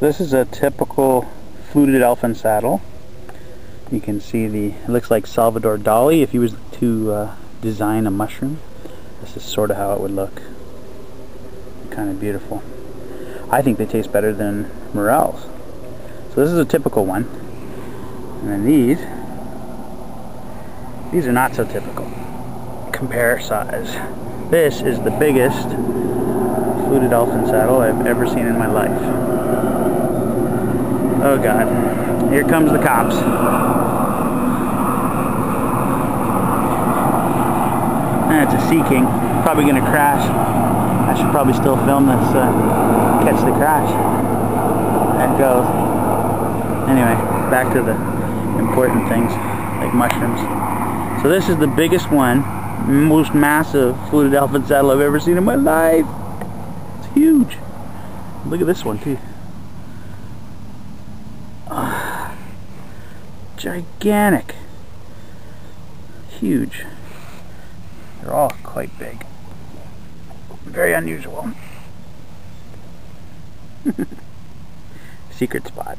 this is a typical fluted elfin saddle. You can see the, it looks like Salvador Dali if he was to uh, design a mushroom. This is sort of how it would look. Kind of beautiful. I think they taste better than Morels. So this is a typical one. And then these, these are not so typical. Compare size. This is the biggest fluted elfin saddle I've ever seen in my life. Oh god. Here comes the cops. That's a Sea King. Probably gonna crash. I should probably still film this, uh, catch the crash. That goes. Anyway, back to the important things, like mushrooms. So this is the biggest one, most massive fluted elfin saddle I've ever seen in my life. It's huge. Look at this one too. Gigantic. Huge. They're all quite big. Very unusual. Secret spot.